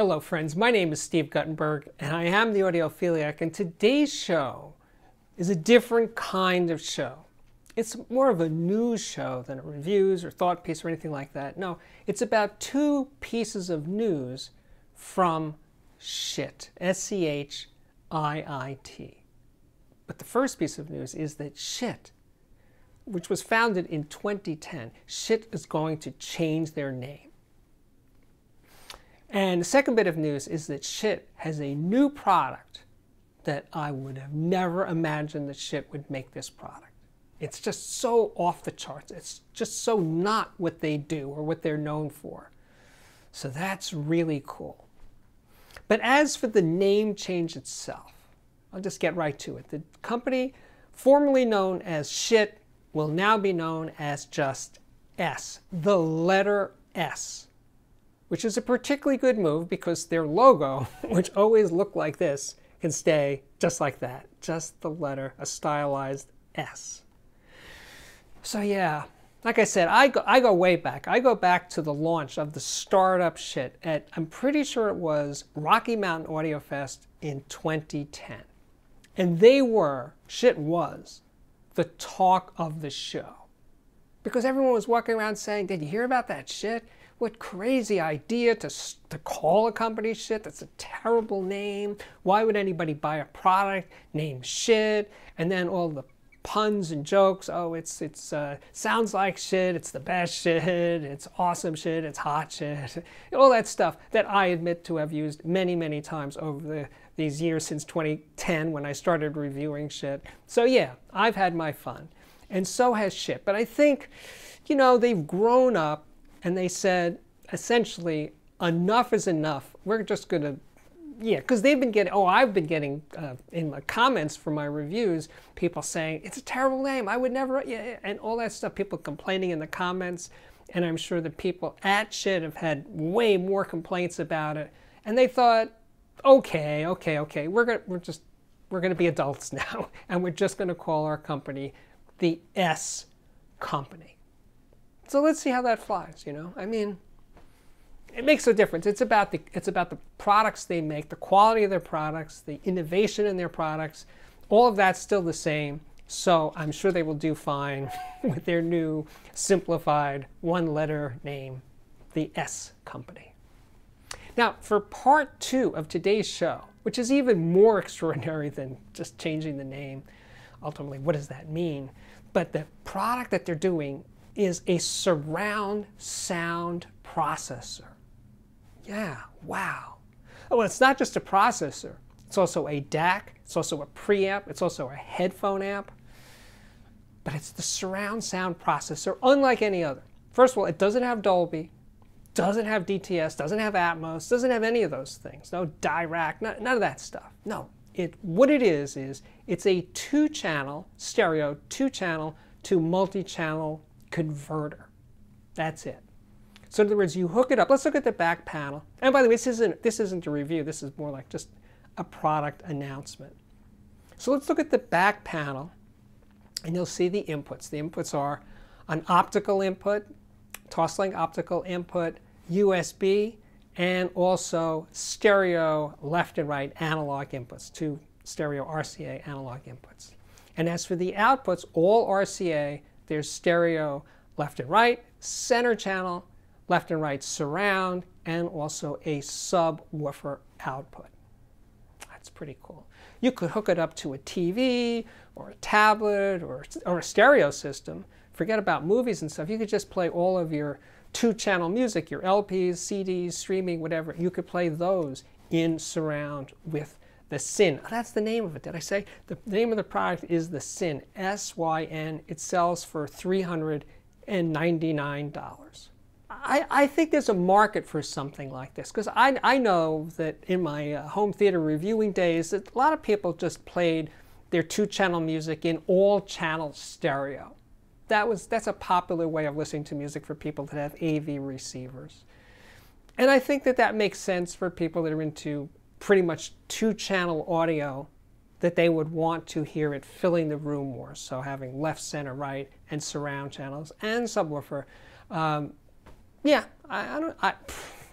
Hello, friends. My name is Steve Guttenberg, and I am the Audiophiliac. And today's show is a different kind of show. It's more of a news show than a reviews or thought piece or anything like that. No, it's about two pieces of news from Schiit. S C H I I T. But the first piece of news is that Schiit, which was founded in 2010, Schiit is going to change their name. And the second bit of news is that Schiit has a new product that I would have never imagined that Schiit would make this product. It's just so off the charts. It's just so not what they do or what they're known for. So that's really cool. But as for the name change itself, I'll just get right to it. The company, formerly known as SHIT, will now be known as just S, the letter S which is a particularly good move because their logo, which always looked like this, can stay just like that. Just the letter, a stylized S. So yeah, like I said, I go, I go way back. I go back to the launch of the startup shit at, I'm pretty sure it was Rocky Mountain Audio Fest in 2010. And they were, shit was, the talk of the show. Because everyone was walking around saying, did you hear about that Schiit? What crazy idea to, to call a company shit? That's a terrible name. Why would anybody buy a product named shit? And then all the puns and jokes. Oh, it's it's uh, sounds like shit. It's the best shit. It's awesome shit. It's hot shit. All that stuff that I admit to have used many many times over the, these years since 2010 when I started reviewing shit. So yeah, I've had my fun, and so has shit. But I think, you know, they've grown up and they said essentially enough is enough. We're just going to yeah, because they've been getting, oh, I've been getting uh, in the comments for my reviews, people saying, it's a terrible name, I would never, yeah, and all that stuff, people complaining in the comments. And I'm sure the people at shit have had way more complaints about it. And they thought, okay, okay, okay, we're, gonna, we're just, we're going to be adults now. And we're just going to call our company the S Company. So let's see how that flies, you know? I mean, it makes a difference. It's about the it's about the products they make, the quality of their products, the innovation in their products. All of that's still the same. So I'm sure they will do fine with their new simplified one-letter name, the S Company. Now, for part two of today's show, which is even more extraordinary than just changing the name, ultimately, what does that mean? But the product that they're doing is a surround sound processor. Yeah, wow. Oh, it's not just a processor. It's also a DAC, it's also a preamp, it's also a headphone amp. But it's the surround sound processor, unlike any other. First of all, it doesn't have Dolby, doesn't have DTS, doesn't have Atmos, doesn't have any of those things. No Dirac, none of that stuff. No, it, what it is, is it's a two-channel, stereo, two-channel to multi-channel converter. That's it. So in other words, you hook it up. Let's look at the back panel. And by the way, this isn't, this isn't a review. This is more like just a product announcement. So let's look at the back panel and you'll see the inputs. The inputs are an optical input, Toslink optical input, USB, and also stereo left and right analog inputs, two stereo RCA analog inputs. And as for the outputs, all RCA there's stereo left and right, center channel, left and right surround, and also a subwoofer output. That's pretty cool. You could hook it up to a TV or a tablet or, or a stereo system. Forget about movies and stuff. You could just play all of your two-channel music, your LPs, CDs, streaming, whatever. You could play those in surround with the Syn. That's the name of it. Did I say? The name of the product is the Syn. S-Y-N. It sells for $399. I, I think there's a market for something like this because I, I know that in my uh, home theater reviewing days that a lot of people just played their two-channel music in all-channel stereo. That was, that's a popular way of listening to music for people that have AV receivers. And I think that that makes sense for people that are into pretty much two channel audio that they would want to hear it filling the room more. So having left, center, right, and surround channels and subwoofer. Um, yeah, I, I don't. I,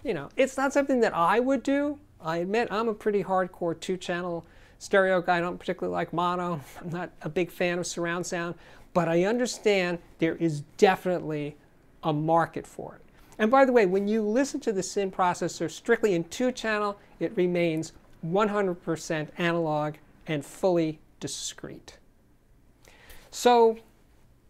you know, it's not something that I would do. I admit I'm a pretty hardcore two channel stereo guy. I don't particularly like mono. I'm not a big fan of surround sound, but I understand there is definitely a market for it. And by the way, when you listen to the SYN processor strictly in two channel, it remains 100% analog and fully discrete. So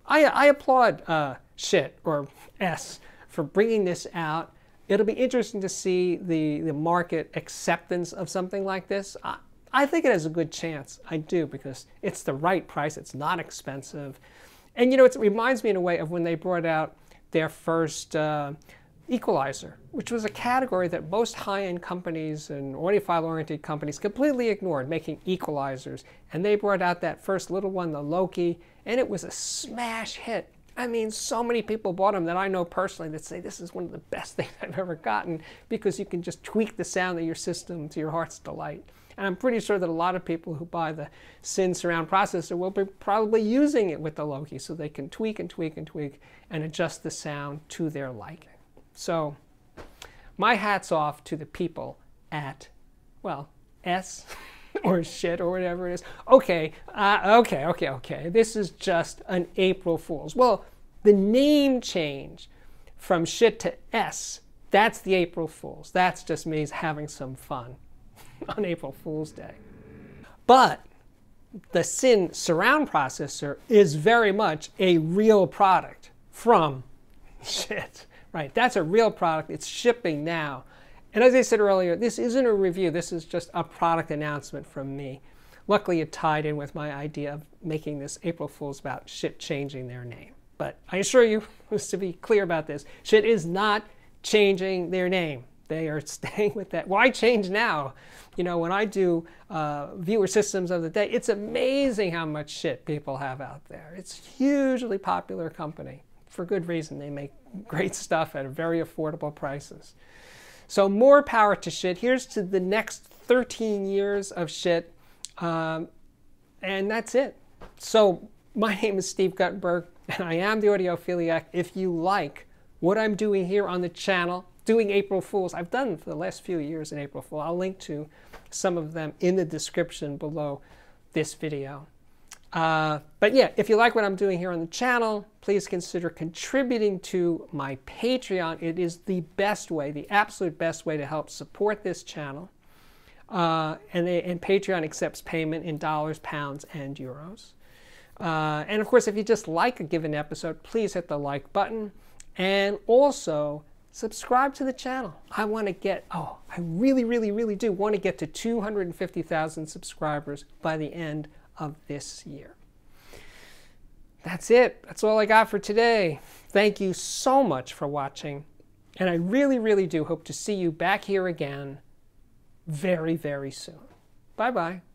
I, I applaud uh, shit or S for bringing this out. It'll be interesting to see the, the market acceptance of something like this. I, I think it has a good chance. I do because it's the right price. It's not expensive. And you know, it reminds me in a way of when they brought out their first uh, equalizer, which was a category that most high-end companies and audiophile-oriented companies completely ignored, making equalizers. And they brought out that first little one, the Loki, and it was a smash hit. I mean, so many people bought them that I know personally that say this is one of the best things I've ever gotten because you can just tweak the sound of your system to your heart's delight. And I'm pretty sure that a lot of people who buy the SYN surround processor will be probably using it with the Loki so they can tweak and tweak and tweak and adjust the sound to their liking. So my hat's off to the people at, well, S or shit or whatever it is. Okay, uh, okay, okay, okay. This is just an April Fool's. Well, the name change from shit to S, that's the April Fool's. That's just me having some fun. on April Fool's Day. But the SYN surround processor is very much a real product from shit, right? That's a real product. It's shipping now. And as I said earlier, this isn't a review. This is just a product announcement from me. Luckily, it tied in with my idea of making this April Fool's about shit changing their name. But I assure you, just to be clear about this, shit is not changing their name. They are staying with that. Why change now? You know, when I do uh, viewer systems of the day, it's amazing how much shit people have out there. It's hugely popular company for good reason. They make great stuff at very affordable prices. So more power to shit. Here's to the next 13 years of shit. Um, and that's it. So my name is Steve Guttenberg, and I am the Audiophiliac. If you like what I'm doing here on the channel, doing April Fools. I've done for the last few years in April Fool. I'll link to some of them in the description below this video. Uh, but yeah, if you like what I'm doing here on the channel, please consider contributing to my Patreon. It is the best way, the absolute best way to help support this channel. Uh, and, they, and Patreon accepts payment in dollars, pounds, and euros. Uh, and of course, if you just like a given episode, please hit the like button. And also, subscribe to the channel. I want to get, oh, I really, really, really do want to get to 250,000 subscribers by the end of this year. That's it. That's all I got for today. Thank you so much for watching. And I really, really do hope to see you back here again very, very soon. Bye bye.